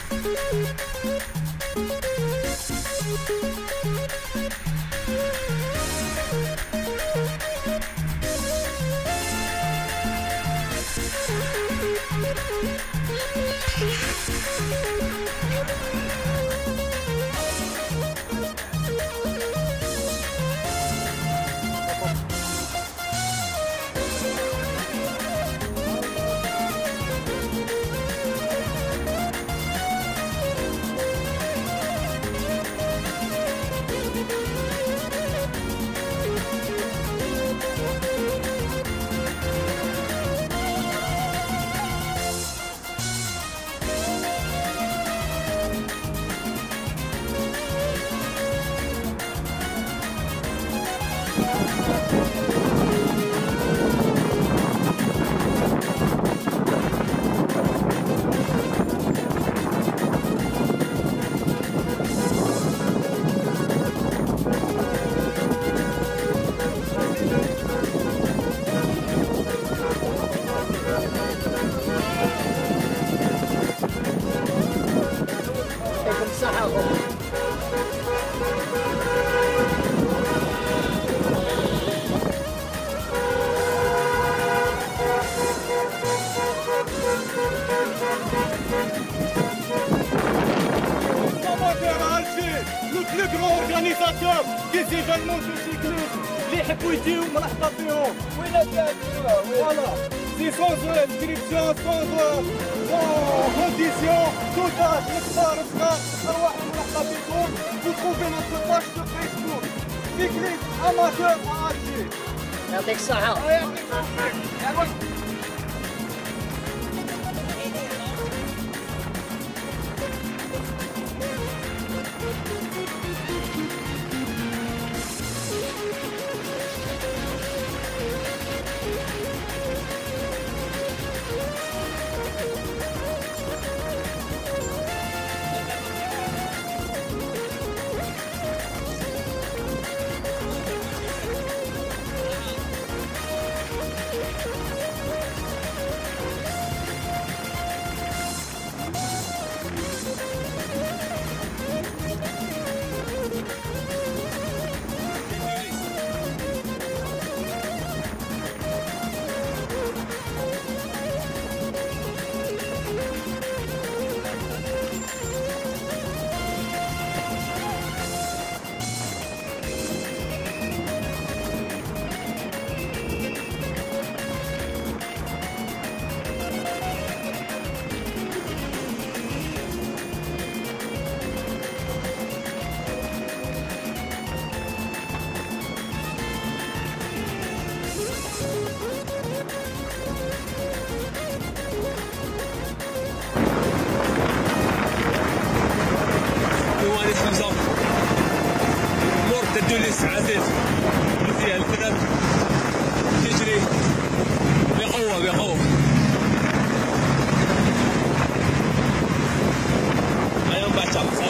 Thank you. سي سونز انسكريبسيون سونز كونديسيون توتاج الكبار الصغار ارواح مرحبا بكم vous trouvez notre page sur Facebook cyclisme amateur à Alger يعطيك الصحة حوالي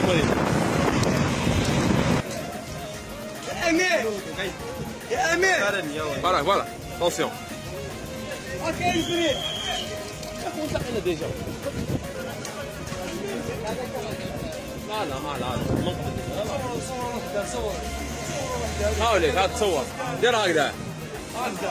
صابوني يا امير يا امير فوالا فوالا اتونسيون هكا يجري انتقلنا ديجا لا لا ما لا حاولي هات تصور دير هكذا يا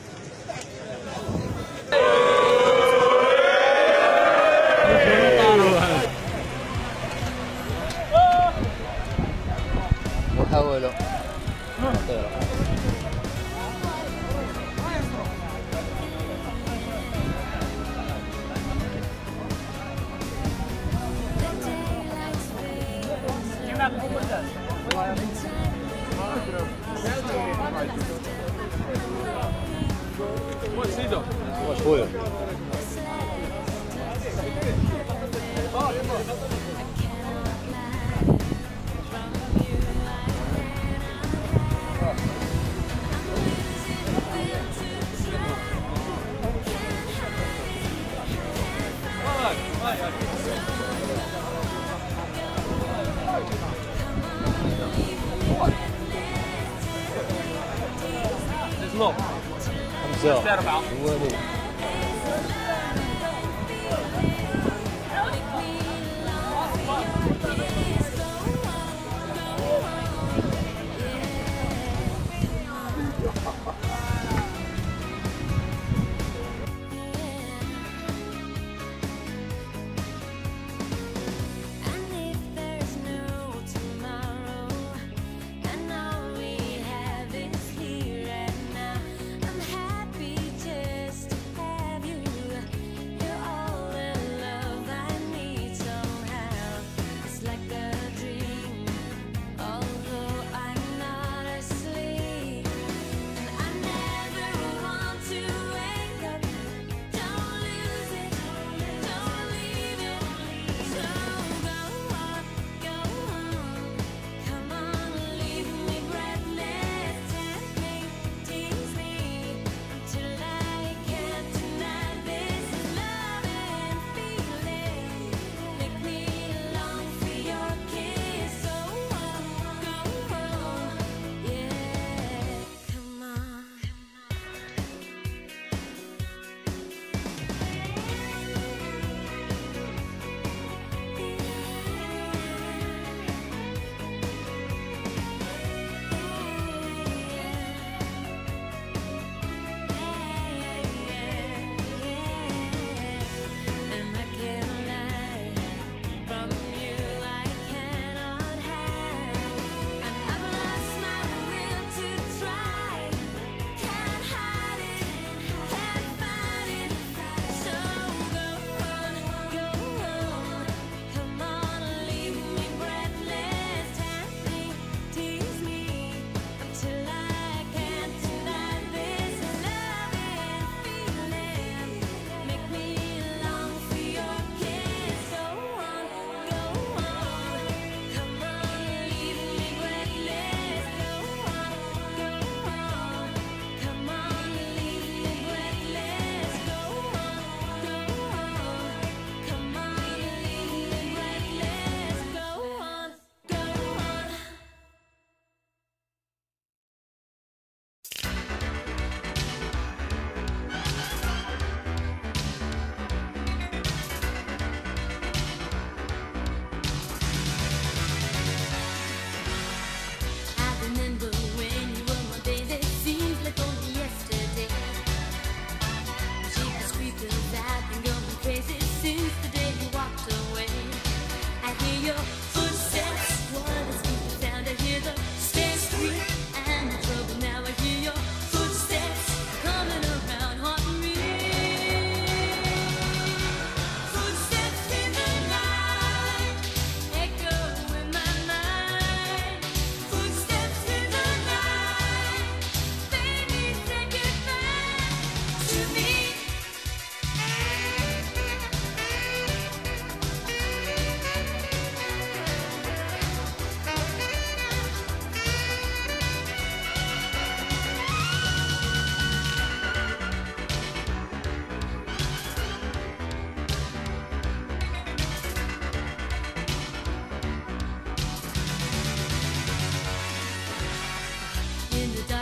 bajado de los... No, no estoy bajado. What's it? that about? In the dark,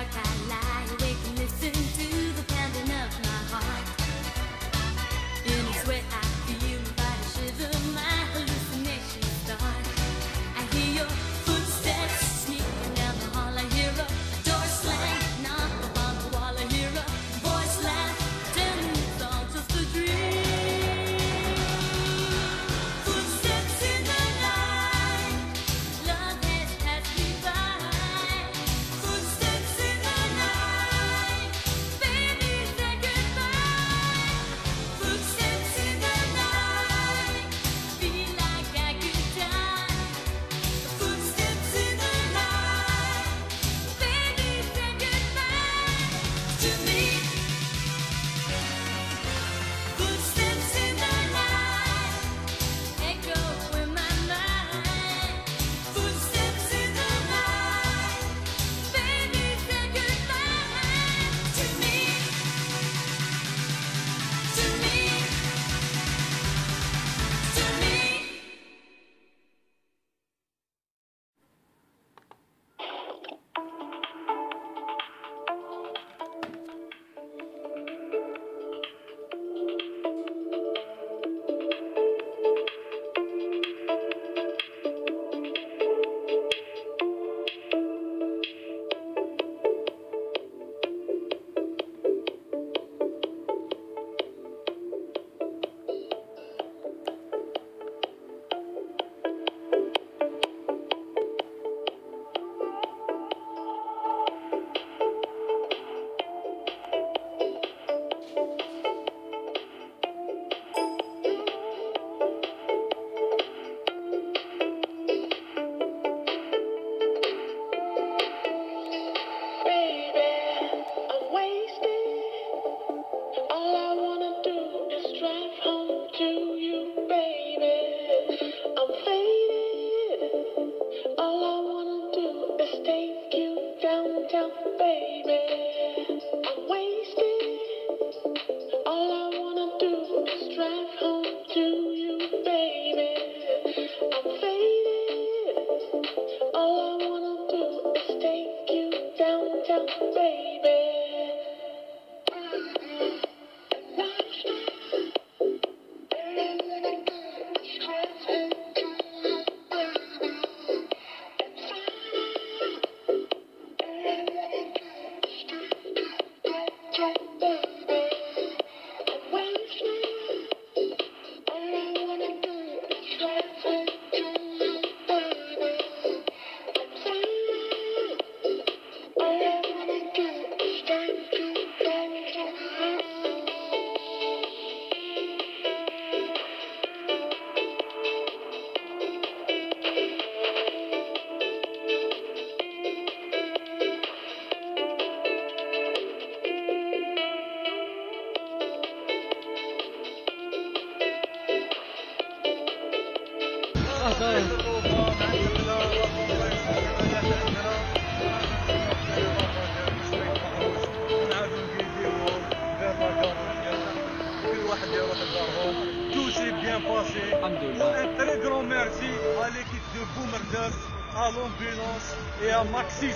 Un très grand merci à l'équipe de Boomerders, à l'ambulance et à Maxis.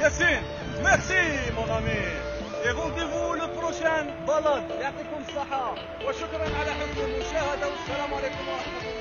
Yassine, merci mon ami. Et rendez-vous le prochain balade. يعطيكم الصحة وشكرا على حسن المشاهدة والسلام عليكم ورحمة الله.